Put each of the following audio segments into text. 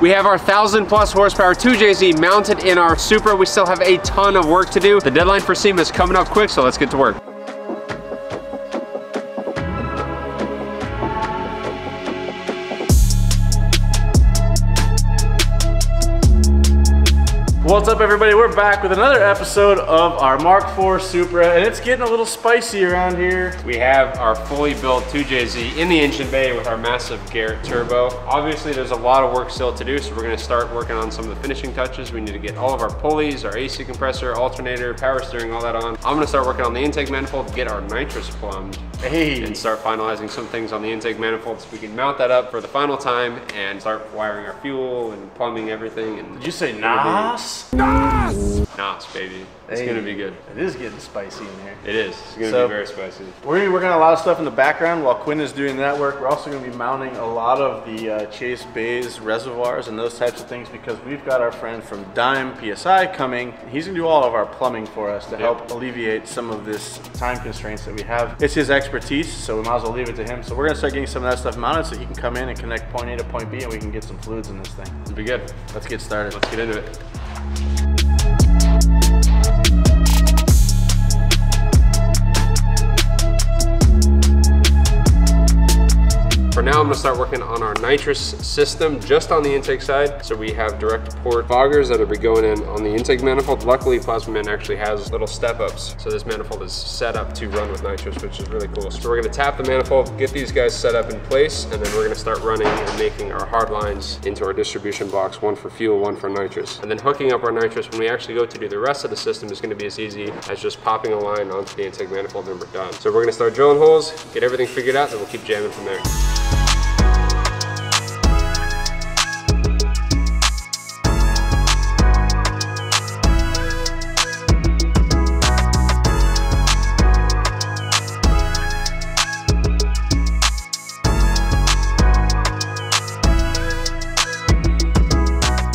We have our 1,000 plus horsepower 2JZ mounted in our Supra. We still have a ton of work to do. The deadline for SEMA is coming up quick, so let's get to work. We're back with another episode of our Mark IV Supra and it's getting a little spicy around here. We have our fully built 2JZ in the engine bay with our massive Garrett turbo. Obviously there's a lot of work still to do so we're going to start working on some of the finishing touches. We need to get all of our pulleys, our AC compressor, alternator, power steering, all that on. I'm going to start working on the intake manifold, get our nitrous plumbed hey. and start finalizing some things on the intake manifold so we can mount that up for the final time and start wiring our fuel and plumbing everything. And Did you say NOS? NOS! NOS, baby. It's Hey. gonna be good. It is getting spicy in here. It is. It's gonna So- be very spicy. We're gonna be working on a lot of stuff in the background while Quinn is doing that work. We're also gonna be mounting a lot of the uh, Chase Bays reservoirs and those types of things because we've got our friend from Dyme PSI coming. He's gonna do all of our plumbing for us to help alleviate some of this time constraints that we have. It's his expertise, so we might as well leave it to him. So we're gonna start getting some of that stuff mounted so he can come in and connect point A to point B and we can get some fluids in this thing. It'll be good. Let's get started. Let's get into it. For now, I'm gonna start working on our nitrous system just on the intake side. So we have direct port foggers that'll be going in on the intake manifold. Luckily, Plasma Plazmaman actually has little step ups. So this manifold is set up to run with nitrous, which is really cool. So we're gonna tap the manifold, get these guys set up in place, and then we're gonna start running and making our hard lines into our distribution box, one for fuel, one for nitrous. And then hooking up our nitrous when we actually go to do the rest of the system is gonna be as easy as just popping a line onto the intake manifold and we're done. So we're gonna start drilling holes, get everything figured out, and we'll keep jamming from there.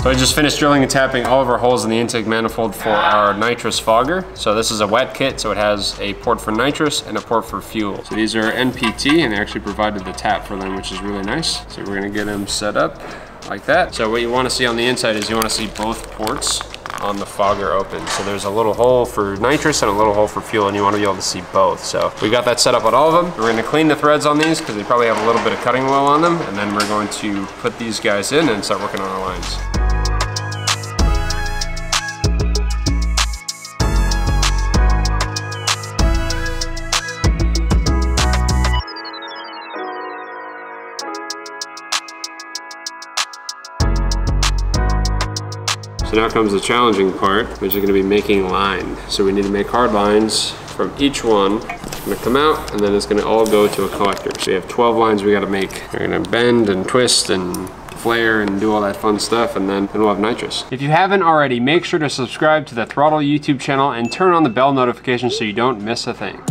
So I just finished drilling and tapping all of our holes in the intake manifold for our nitrous fogger. So this is a wet kit, so it has a port for nitrous and a port for fuel. So these are NPT and they actually provided the tap for them, which is really nice. So we're gonna get them set up like that. So what you wanna see on the inside is you wanna see both ports on the fogger open. So there's a little hole for nitrous and a little hole for fuel and you wanna be able to see both. So we got that set up on all of them. We're gonna clean the threads on these because they probably have a little bit of cutting oil on them and then we're going to put these guys in and start working on our lines. Now comes the challenging part, which is gonna be making line. So we need to make hard lines from each one. It's gonna come out, and then it's gonna all go to a collector. So we have 12 lines we gotta make. We're gonna bend and twist and flare and do all that fun stuff, and then, then we'll have nitrous. If you haven't already, make sure to subscribe to the throtl YouTube channel and turn on the bell notification so you don't miss a thing.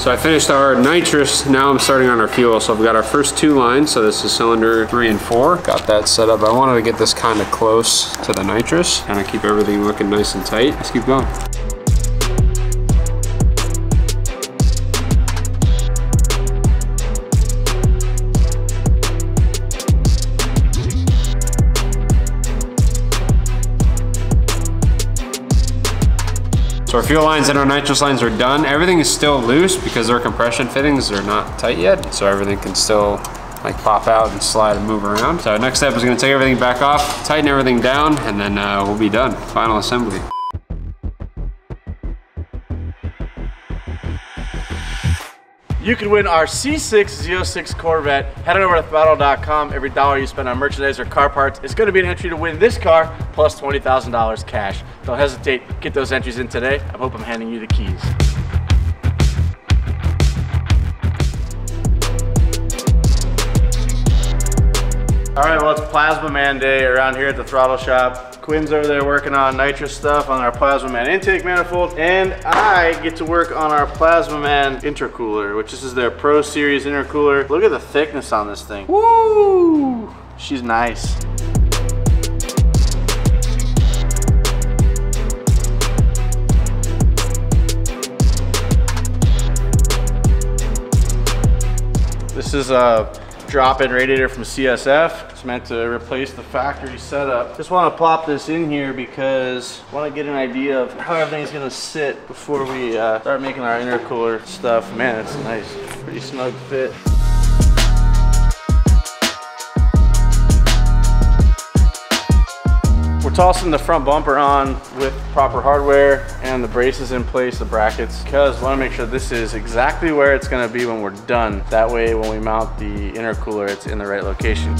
So I finished our nitrous, now I'm starting on our fuel. So I've got our first two lines, so this is cylinder three and four. Got that set up. I wanted to get this kind of close to the nitrous, kind of keep everything looking nice and tight. Let's keep going. So our fuel lines and our nitrous lines are done. Everything is still loose because our compression fittings are not tight yet. So everything can still like pop out and slide and move around. So next step is gonna take everything back off, tighten everything down, and then uh, we'll be done. Final assembly. You can win our C6 Z06 Corvette. Head on over to throtl.com. Every dollar you spend on merchandise or car parts is going to be an entry to win this car plus $20,000 cash. Don't hesitate. Get those entries in today. I hope I'm handing you the keys. All right, well, it's Plazmaman Day around here at the throtl shop. Quinn's over there working on nitrous stuff on our Plazmaman intake manifold, and I get to work on our Plazmaman intercooler, which this is their Pro Series intercooler. Look at the thickness on this thing. Woo! She's nice. This is a drop-in radiator from CSF. It's meant to replace the factory setup. Just want to plop this in here because I want to get an idea of how everything's going to sit before we uh, start making our intercooler stuff. Man, it's nice. Pretty snug fit. Tossing the front bumper on with proper hardware and the braces in place, the brackets, because want to make sure this is exactly where it's going to be when we're done. That way, when we mount the intercooler, it's in the right location.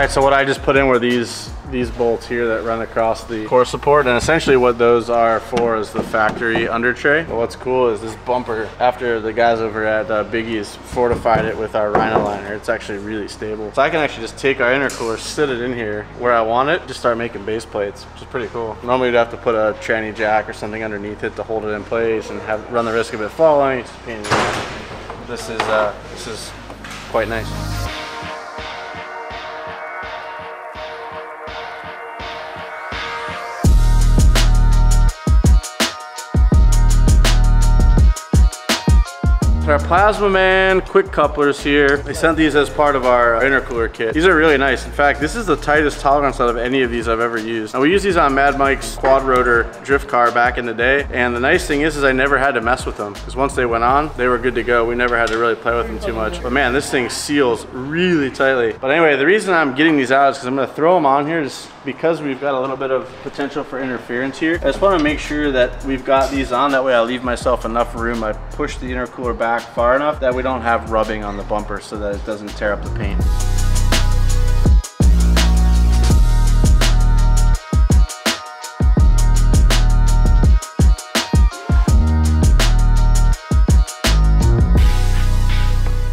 Right, so what I just put in were these these bolts here that run across the core support and essentially what those are for is the factory under tray. But what's cool is this bumper, after the guys over at uh, Biggiez fortified it with our Rhino liner, it's actually really stable. So I can actually just take our intercooler, sit it in here where I want it, just start making base plates, which is pretty cool. Normally you'd have to put a tranny jack or something underneath it to hold it in place and have run the risk of it falling. This is, uh, this is quite nice. Our Plazmaman quick couplers here. They sent these as part of our intercooler kit. These are really nice. In fact, this is the tightest tolerance out of any of these I've ever used. Now we used these on Mad Mike's quad rotor drift car back in the day. And the nice thing is, is I never had to mess with them because once they went on, they were good to go. We never had to really play with them too much. But man, this thing seals really tightly. But anyway, the reason I'm getting these out is because I'm gonna throw them on here just because we've got a little bit of potential for interference here. I just wanna make sure that we've got these on. That way I leave myself enough room. I push the intercooler back far enough that we don't have rubbing on the bumper so that it doesn't tear up the paint.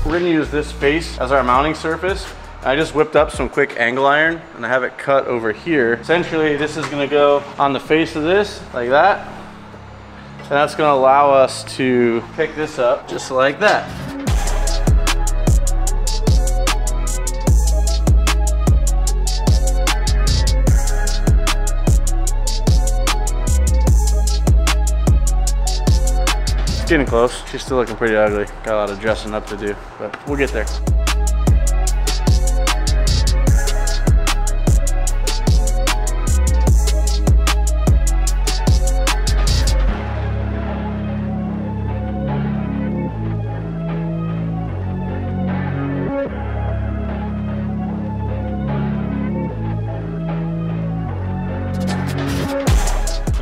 We're gonna use this face as our mounting surface. I just whipped up some quick angle iron and I have it cut over here. Essentially, this is gonna go on the face of this, like that. And that's gonna allow us to pick this up just like that. Getting close. She's still looking pretty ugly. Got a lot of dressing up to do, but we'll get there.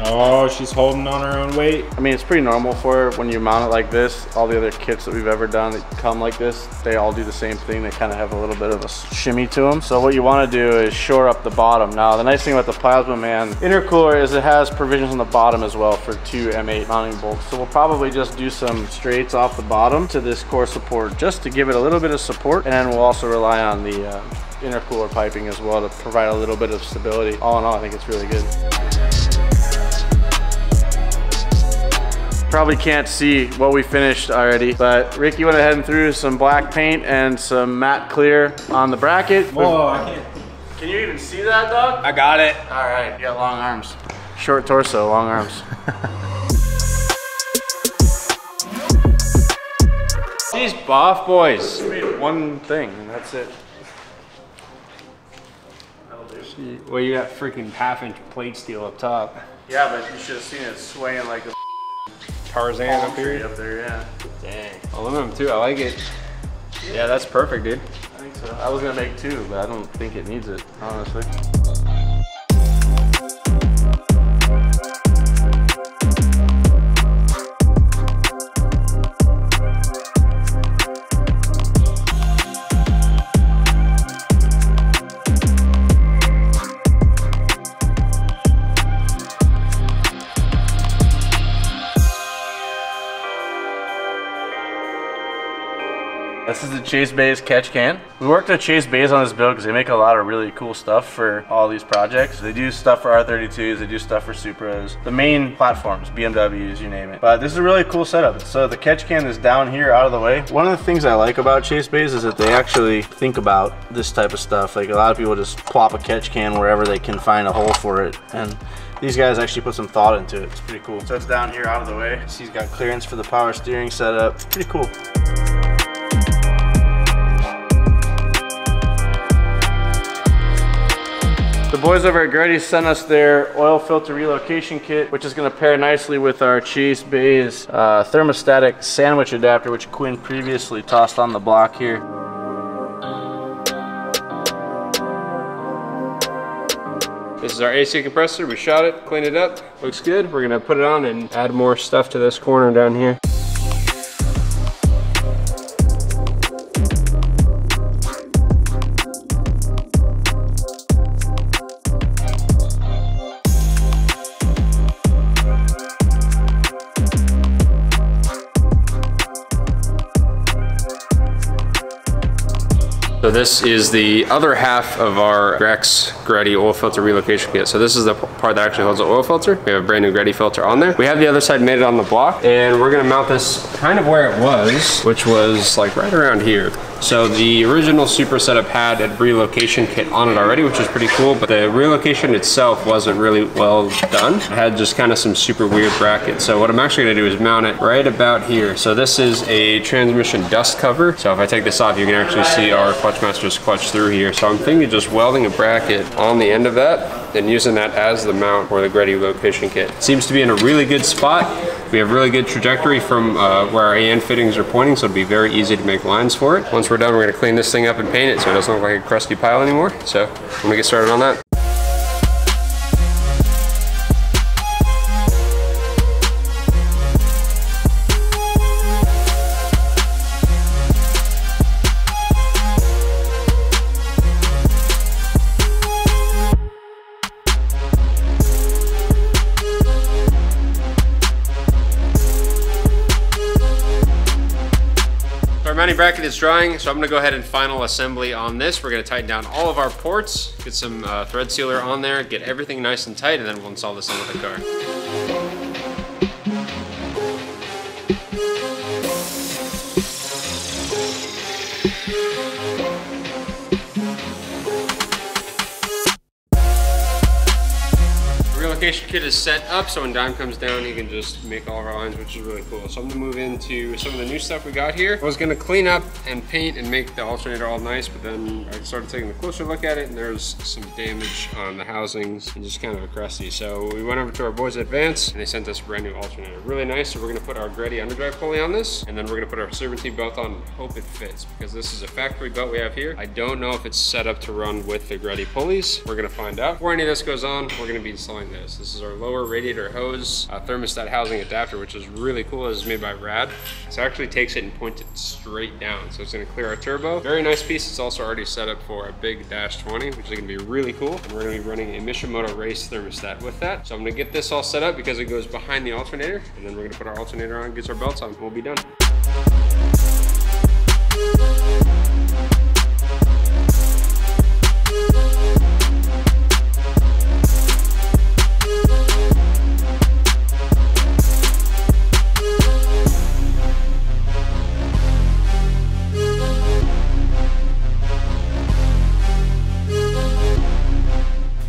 Oh, she's holding on her own weight. I mean, it's pretty normal for her when you mount it like this. All the other kits that we've ever done that come like this, they all do the same thing. They kind of have a little bit of a shimmy to them. So what you want to do is shore up the bottom. Now, the nice thing about the Plazmaman intercooler is it has provisions on the bottom as well for two M8 mounting bolts. So we'll probably just do some straights off the bottom to this core support just to give it a little bit of support. And then we'll also rely on the uh, intercooler piping as well to provide a little bit of stability. All in all, I think it's really good. Probably can't see what we finished already, but Ricky went ahead and threw some black paint and some matte clear on the bracket. Whoa, I can't. Can you even see that, dog? I got it. All right, you got long arms. Short torso, long arms. These buff boys. One thing, and that's it. Well, you got freaking half inch plate steel up top. Yeah, but you should have seen it swaying like a Tarzan palm up here. up there, yeah. Dang. Aluminum too, I like it. Yeah, that's perfect, dude. I think so. I was gonna make two, but I don't think it needs it, honestly. Chase Bays catch can. We worked with Chase Bays on this build because they make a lot of really cool stuff for all these projects. They do stuff for R32s, they do stuff for Supras, the main platforms, BMWs, you name it. But this is a really cool setup. So the catch can is down here out of the way. One of the things I like about Chase Bays is that they actually think about this type of stuff. Like a lot of people just plop a catch can wherever they can find a hole for it. And these guys actually put some thought into it. It's pretty cool. So it's down here out of the way. He's got clearance for the power steering setup. Pretty cool. The boys over at GReddy sent us their oil filter relocation kit, which is gonna pair nicely with our Chase Bays uh, thermostatic sandwich adapter, which Quinn previously tossed on the block here. This is our AC compressor. We shot it, cleaned it up. Looks good. We're gonna put it on and add more stuff to this corner down here. So this is the other half of our Grex GReddy oil filter relocation kit. So this is the part that actually holds the oil filter. We have a brand new GReddy filter on there. We have the other side made on the block and we're gonna mount this kind of where it was, which was like right around here. So the original Supra setup had a relocation kit on it already, which is pretty cool, but the relocation itself wasn't really well done. It had just kind of some super weird brackets. So what I'm actually gonna do is mount it right about here. So this is a transmission dust cover. So if I take this off, you can actually see our clutch master's clutch through here. So I'm thinking just welding a bracket on the end of that and using that as the mount for the GReddy location kit. Seems to be in a really good spot. We have really good trajectory from uh, where our AN fittings are pointing, so it'll be very easy to make lines for it. Once we're done, we're gonna clean this thing up and paint it so it doesn't look like a crusty pile anymore. So I'm gonna get started on that. Bracket is drying, so I'm gonna go ahead and final assembly on this. We're gonna tighten down all of our ports, get some uh, thread sealer on there, get everything nice and tight, and then we'll install this onto the car. Kit is set up so when Dyme comes down he can just make all of our lines which is really cool. So I'm gonna move into some of the new stuff we got here. I was gonna clean up and paint and make the alternator all nice but then I started taking a closer look at it and there's some damage on the housings and just kind of a crusty. So we went over to our boys at Advance and they sent us a brand new alternator. Really nice. So we're gonna put our GReddy underdrive pulley on this and then we're gonna put our serpentine belt on and hope it fits because this is a factory belt we have here. I don't know if it's set up to run with the GReddy pulleys. We're gonna find out. Before any of this goes on, we're gonna be installing this. This is our lower radiator hose uh, thermostat housing adapter, which is really cool. This is made by Rad. So it actually takes it and points it straight down. So it's gonna clear our turbo. Very nice piece. It's also already set up for a big Dash 20, which is gonna be really cool. And we're gonna be running a Mishimoto race thermostat with that. So I'm gonna get this all set up because it goes behind the alternator. And then we're gonna put our alternator on, gets our belts on, we'll be done.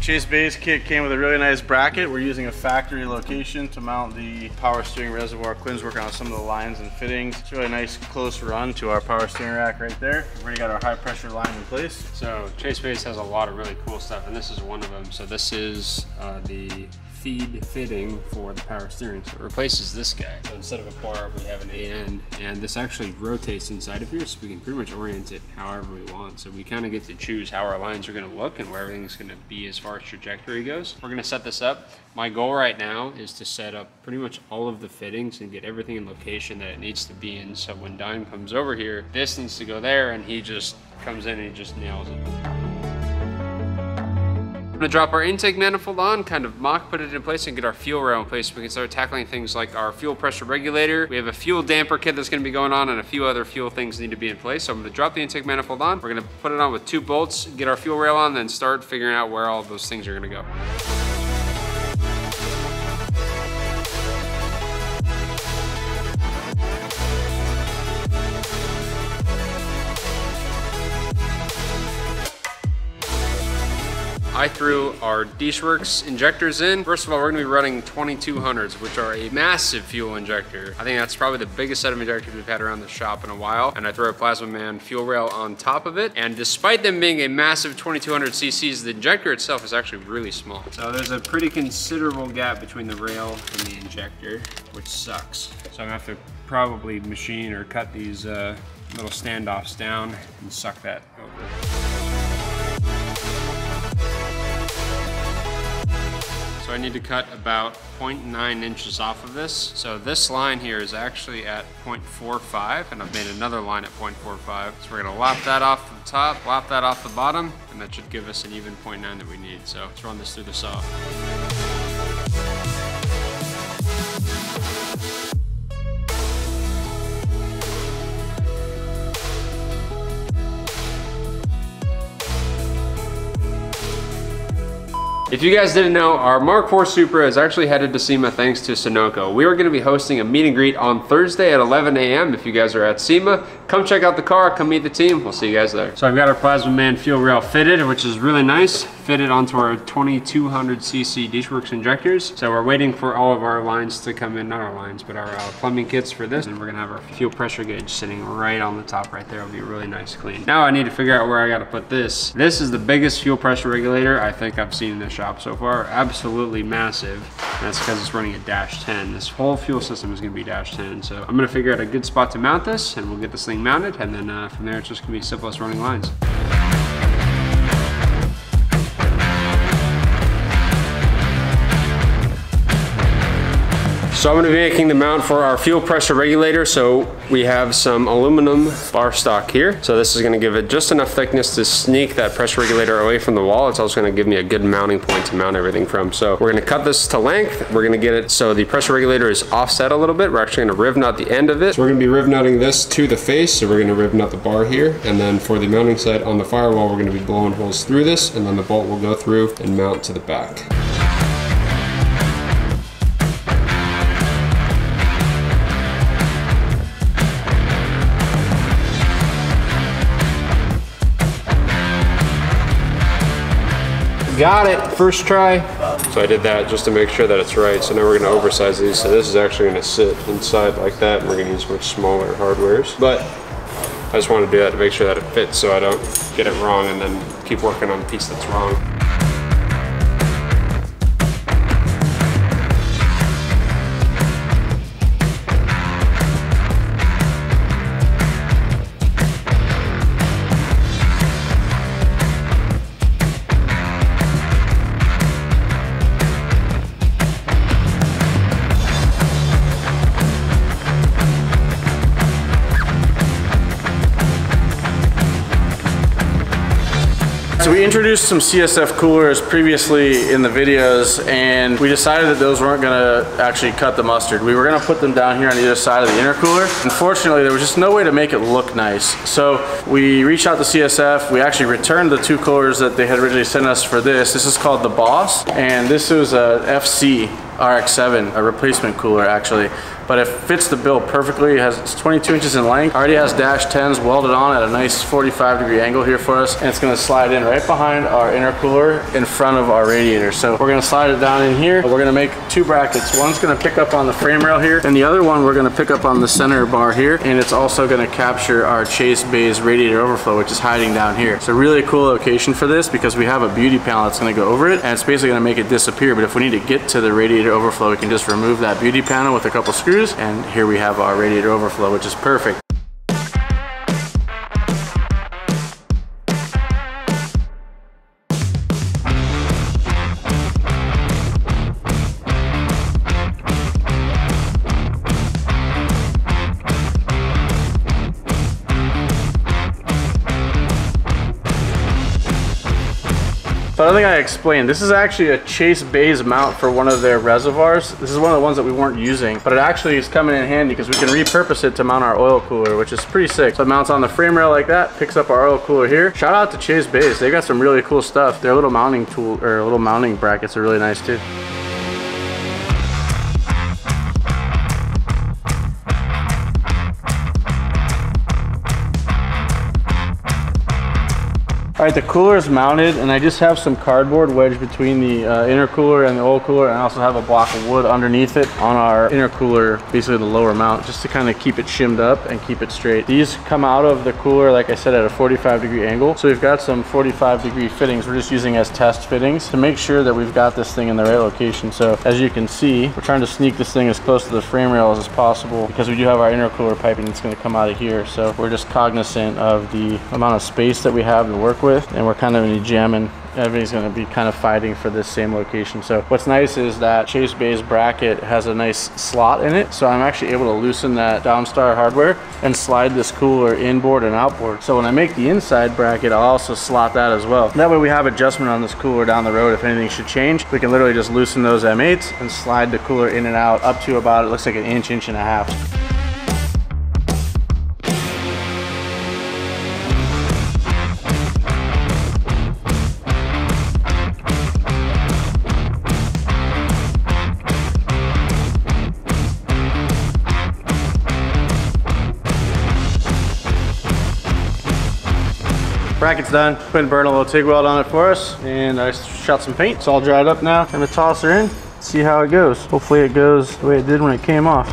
Chase Bays kit came with a really nice bracket. We're using a factory location to mount the power steering reservoir. Quinn's working on some of the lines and fittings. It's a really nice close run to our power steering rack right there. We've already got our high pressure line in place. So Chase Bays has a lot of really cool stuff, and this is one of them. So this is uh, the feed fitting for the power steering. So it replaces this guy. So instead of a bar, we have an AN, and this actually rotates inside of here, so we can pretty much orient it however we want. So we kind of get to choose how our lines are going to look and where everything's going to be as far as trajectory goes. We're going to set this up. My goal right now is to set up pretty much all of the fittings and get everything in location that it needs to be in. So when Dyme comes over here, this needs to go there, and he just comes in and he just nails it. I'm gonna drop our intake manifold on, kind of mock put it in place and get our fuel rail in place. So we can start tackling things like our fuel pressure regulator. We have a fuel damper kit that's gonna be going on and a few other fuel things need to be in place. So I'm gonna drop the intake manifold on. We're gonna put it on with two bolts, get our fuel rail on, then start figuring out where all those things are gonna go. I threw our DeatschWerks injectors in. First of all, we're gonna be running 2200s, which are a massive fuel injector. I think that's probably the biggest set of injectors we've had around the shop in a while. And I throw a Plazmaman fuel rail on top of it. And despite them being a massive 2200 cc's, the injector itself is actually really small. So there's a pretty considerable gap between the rail and the injector, which sucks. So I'm gonna have to probably machine or cut these uh, little standoffs down and suck that over. So I need to cut about 0.9 inches off of this. So this line here is actually at 0.45 and I've made another line at 0.45. So we're gonna lop that off the top, lop that off the bottom, and that should give us an even 0.9 that we need. So let's run this through the saw. If you guys didn't know, our Mark IV Supra is actually headed to SEMA thanks to Sunoco. We are gonna be hosting a meet and greet on Thursday at 11 a.m. If you guys are at SEMA, come check out the car, come meet the team. We'll see you guys there. So I've got our Plazmaman fuel rail fitted, which is really nice. Fitted onto our 2200cc DeatschWerks injectors. So we're waiting for all of our lines to come in, not our lines, but our uh, plumbing kits for this. And we're gonna have our fuel pressure gauge sitting right on the top right there. It'll be really nice clean. Now I need to figure out where I gotta put this. This is the biggest fuel pressure regulator I think I've seen in this shop so far. Absolutely massive. That's because it's running a dash 10. This whole fuel system is gonna be dash 10. So I'm gonna figure out a good spot to mount this and we'll get this thing mounted. And then uh, from there, it's just gonna be simple as running lines. So I'm gonna be making the mount for our fuel pressure regulator. So we have some aluminum bar stock here. So this is gonna give it just enough thickness to sneak that pressure regulator away from the wall. It's also gonna give me a good mounting point to mount everything from. So we're gonna cut this to length. We're gonna get it so the pressure regulator is offset a little bit. We're actually gonna rivnut the end of it. So we're gonna be rivnutting this to the face. So we're gonna rivnut the bar here. And then for the mounting side on the firewall, we're gonna be blowing holes through this and then the bolt will go through and mount to the back. Got it, first try. So I did that just to make sure that it's right. So now we're gonna oversize these. So this is actually gonna sit inside like that and we're gonna use much smaller hardwares. But I just wanna do that to make sure that it fits so I don't get it wrong and then keep working on the piece that's wrong. Introduced some CSF coolers previously in the videos and we decided that those weren't gonna actually cut the mustard. We were gonna put them down here on either side of the intercooler. Unfortunately, there was just no way to make it look nice. So we reached out to CSF. We actually returned the two coolers that they had originally sent us for this. This is called the Boss and this was a FC RX-7, a replacement cooler actually but it fits the bill perfectly. It has it's 22 inches in length. Already has dash 10s welded on at a nice 45 degree angle here for us. And it's gonna slide in right behind our intercooler in front of our radiator. So we're gonna slide it down in here. We're gonna make two brackets. One's gonna pick up on the frame rail here, and the other one we're gonna pick up on the center bar here. And it's also gonna capture our chase bays radiator overflow, which is hiding down here. It's a really cool location for this because we have a beauty panel that's gonna go over it, and it's basically gonna make it disappear. But if we need to get to the radiator overflow, we can just remove that beauty panel with a couple screws, and here we have our radiator overflow, which is perfect. Thought I don't think I explained. This is actually a Chase Bays mount for one of their reservoirs. This is one of the ones that we weren't using, but it actually is coming in handy because we can repurpose it to mount our oil cooler, which is pretty sick. So it mounts on the frame rail like that, picks up our oil cooler here. Shout out to Chase Bays. They got some really cool stuff. Their little mounting tool or little mounting brackets are really nice too. Right, the cooler is mounted and I just have some cardboard wedged between the uh, intercooler and the oil cooler and I also have a block of wood underneath it on our intercooler, basically the lower mount, just to kind of keep it shimmed up and keep it straight. These come out of the cooler, like I said, at a 45 degree angle. So we've got some 45 degree fittings we're just using as test fittings to make sure that we've got this thing in the right location. So as you can see, we're trying to sneak this thing as close to the frame rails as possible because we do have our intercooler piping that's gonna come out of here. So we're just cognizant of the amount of space that we have to work with and we're kind of in jamming everybody's going to be kind of fighting for this same location. So what's nice is that Chase Bay's bracket has a nice slot in it. So I'm actually able to loosen that Downstar hardware and slide this cooler inboard and outboard. So when I make the inside bracket, I'll also slot that as well. That way we have adjustment on this cooler down the road. If anything should change, we can literally just loosen those M8s and slide the cooler in and out up to about, it looks like an inch, inch and a half. Bracket's done. Quinn burned a little TIG weld on it for us and I shot some paint. It's all dried up now. I'm gonna toss her in, see how it goes. Hopefully it goes the way it did when it came off.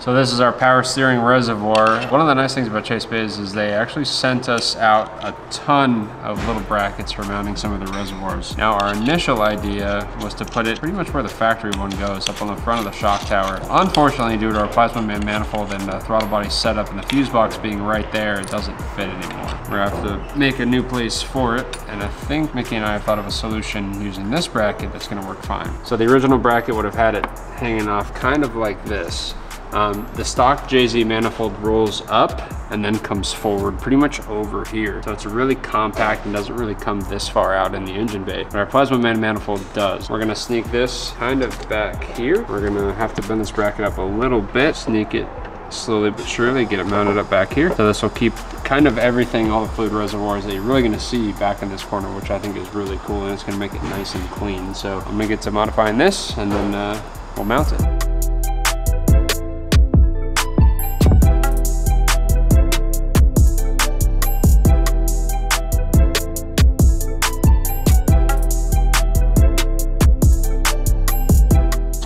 So this is our power steering reservoir. One of the nice things about Chase Bays is they actually sent us out a ton of little brackets for mounting some of the reservoirs. Now our initial idea was to put it pretty much where the factory one goes, up on the front of the shock tower. Unfortunately, due to our plasma manifold and the throttle body setup and the fuse box being right there, it doesn't fit anymore. We're gonna have to make a new place for it, and I think Mickey and I have thought of a solution using this bracket that's gonna work fine. So the original bracket would have had it hanging off kind of like this. Um, the stock JZ manifold rolls up and then comes forward pretty much over here. So it's really compact and doesn't really come this far out in the engine bay. But our Plazmaman manifold does. We're gonna sneak this kind of back here. We're gonna have to bend this bracket up a little bit, sneak it slowly but surely, get it mounted up back here. So this will keep kind of everything, all the fluid reservoirs that you're really gonna see back in this corner, which I think is really cool and it's gonna make it nice and clean. So I'm gonna get to modifying this and then uh, we'll mount it.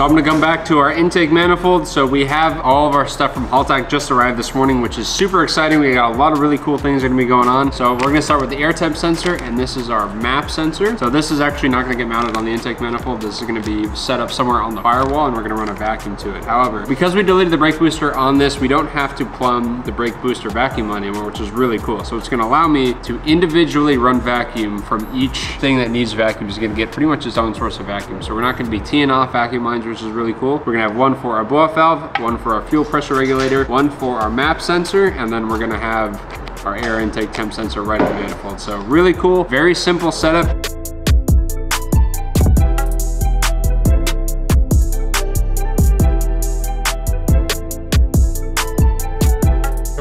I'm gonna come back to our intake manifold. So we have all of our stuff from Haltech just arrived this morning, which is super exciting. We got a lot of really cool things are gonna be going on. So we're gonna start with the air temp sensor, and this is our map sensor. So this is actually not gonna get mounted on the intake manifold. This is gonna be set up somewhere on the firewall, and we're gonna run a vacuum to it. However, because we deleted the brake booster on this, we don't have to plumb the brake booster vacuum line anymore, which is really cool. So it's gonna allow me to individually run vacuum from each thing that needs vacuum. Is gonna get pretty much its own source of vacuum. So we're not gonna be teeing off vacuum lines which is really cool. We're gonna have one for our blow-off valve, one for our fuel pressure regulator, one for our map sensor, and then we're gonna have our air intake temp sensor right in the manifold. So really cool, very simple setup.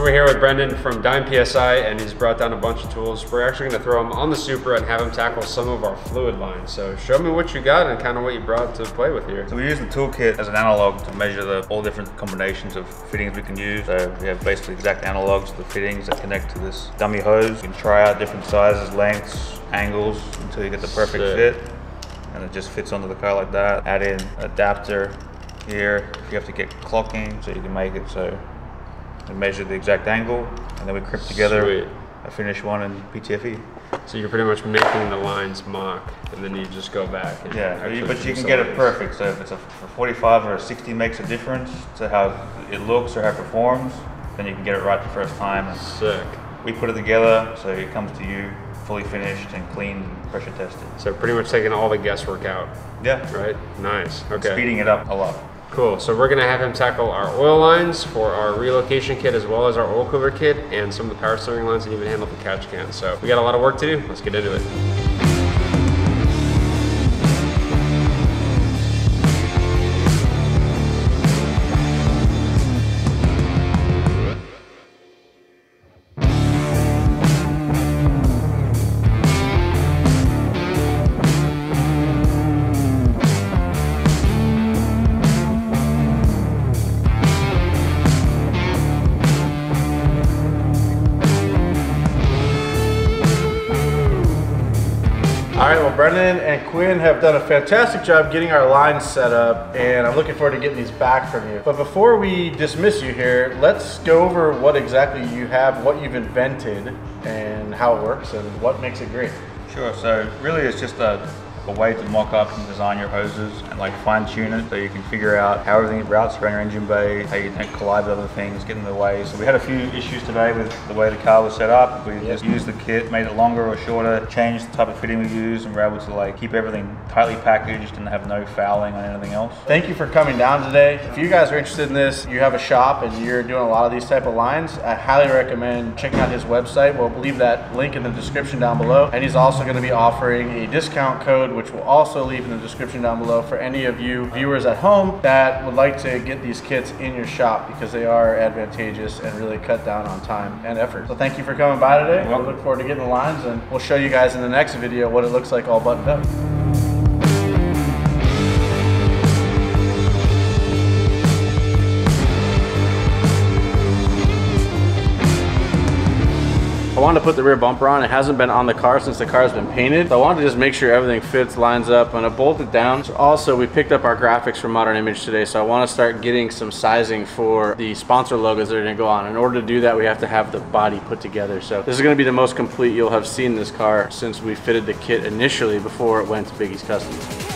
We're here with Brendan from Dyme PSI and he's brought down a bunch of tools. We're actually gonna throw them on the Supra and have him tackle some of our fluid lines. So show me what you got and kind of what you brought to play with here. So we use the toolkit as an analog to measure the all different combinations of fittings we can use. So we have basically exact analogs of the fittings that connect to this dummy hose. You can try out different sizes, lengths, angles until you get the perfect Sick. fit. And it just fits onto the car like that. Add in adapter here if you have to get clocking so you can make it so and measure the exact angle, and then we crimp together Sweet. a finished one in PTFE. So you're pretty much making the lines mock, and then you just go back. yeah, but you can get it perfect. So if it's a, a 45 or a 60 makes a difference to how it looks or how it performs, then you can get it right the first time. Sick. We put it together so it comes to you fully finished and cleaned, pressure tested. So pretty much taking all the guesswork out. Yeah. Right. Nice. Okay. Speeding it up a lot. Cool, so we're gonna have him tackle our oil lines for our relocation kit as well as our oil cooler kit and some of the power steering lines and even handle the catch can. So we got a lot of work to do, let's get into it. Have done a fantastic job getting our lines set up, and I'm looking forward to getting these back from you. But before we dismiss you here, let's go over what exactly you have, what you've invented, and how it works, and what makes it great. Sure. So really, it's just a, a way to mock up and design your hoses and like fine tune it so you can figure out how everything routes around your engine bay, how you don't collide with other things, get in the way. So we had a few issues today with the way the car was set up. We just used the kit, made it longer or shorter, changed the type of fitting we used, and we're able to like keep everything tightly packaged and have no fouling on anything else. Thank you for coming down today. If you guys are interested in this, you have a shop and you're doing a lot of these type of lines, I highly recommend checking out his website. We'll leave that link in the description down below. And he's also going to be offering a discount code, which we'll also leave in the description down below for any of you viewers at home that would like to get these kits in your shop because they are advantageous and really cut down on time and effort. So thank you for coming by today. We look forward to getting the lines and we'll show you guys in the next video what it looks like all buttoned up. I wanted to put the rear bumper on. It hasn't been on the car since the car has been painted. So I wanted to just make sure everything fits, lines up, and I bolted down. So also, we picked up our graphics from Modern Image today, so I want to start getting some sizing for the sponsor logos that are going to go on. In order to do that, we have to have the body put together. So this is going to be the most complete you'll have seen this car since we fitted the kit initially before it went to Biggiez Customs.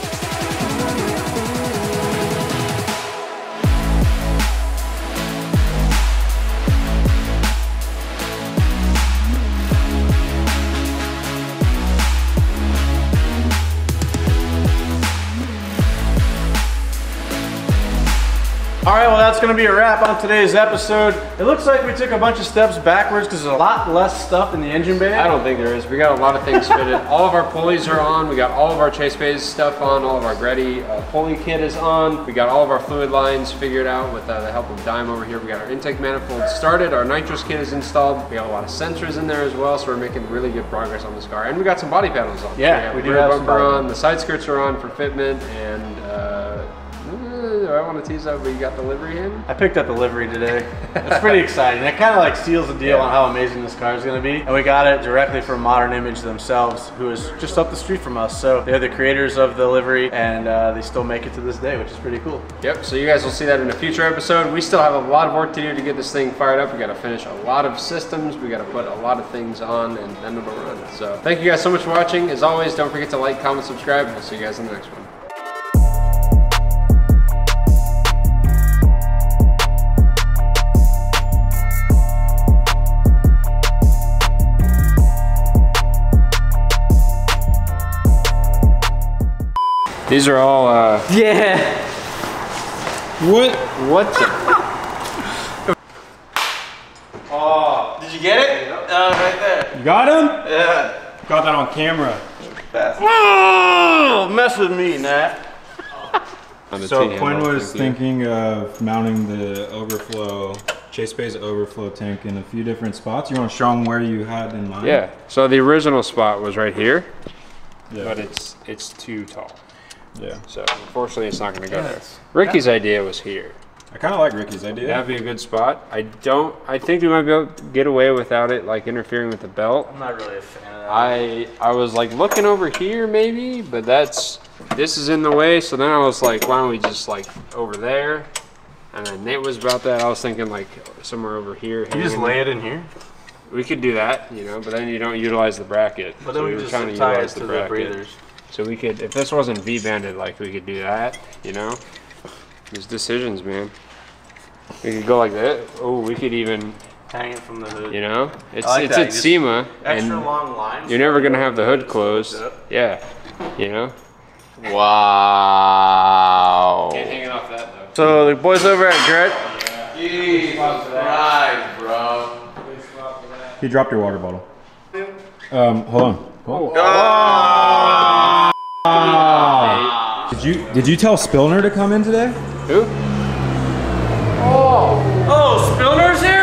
That's going to be a wrap on today's episode. It looks like we took a bunch of steps backwards because there's a lot less stuff in the engine bay. I don't think there is. We got a lot of things fitted. all of our pulleys are on. We got all of our chase bays stuff on. All of our GReddy uh, pulley kit is on. We got all of our fluid lines figured out with uh, the help of Dyme over here. We got our intake manifold started. Our nitrous kit is installed. We got a lot of sensors in there as well, so we're making really good progress on this car. And we got some body panels on. Yeah, we, we do have bumper on. The side skirts are on for fitment, and I want to tease out, but you got the livery in. I picked up the livery today. It's pretty exciting. It kind of like seals the deal on how amazing this car is going to be. And we got it directly from Modern Image themselves, who is just up the street from us. So they're the creators of the livery, and uh, they still make it to this day, which is pretty cool. Yep, so you guys will see that in a future episode. We still have a lot of work to do to get this thing fired up. We got to finish a lot of systems. We got to put a lot of things on, and then it'll run. So thank you guys so much for watching. As always, don't forget to like, comment, subscribe. We'll see you guys in the next one. These are all, uh, Yeah. What? what the? Oh, did you get it? Uh, right there. You got him? Yeah. Got that on camera. Oh, mess with me, Nat. So Quinn was thank thinking of mounting the overflow, Chase Bay's overflow tank in a few different spots. You want to show them where you had in mind? Yeah, so the original spot was right here, Yeah. but it's it's too tall. Yeah. So unfortunately, it's not going to go there. Yes. Ricky's idea was here. I kind of like Ricky's idea. That'd be a good spot. I don't. I think we might be able to get away without it like interfering with the belt. I'm not really a fan of that. I I was like looking over here maybe, but that's this is in the way. So then I was like, why don't we just like over there? And then Nate was about that. I was thinking like somewhere over here. you just lay it in here? We could do that, you know, but then you don't utilize the bracket. But So then we were just trying to tie it utilize to the the, bracket. breathers. So we could, if this wasn't V-banded, like we could do that, you know. There's decisions, man. We could go like that. Oh, we could even, Hang it from the hood. you know, it's like it's that. at You just- SEMA, Extra and long lines. you're never gonna have the hood closed. Yep. Yeah, you know. Wow. Can't hang it off that though. So the boys over at Gret, He dropped your water bottle. Um, hold on. Oh. Ah. Did you did you tell Spillner to come in today? Who? Oh, Spilner's here?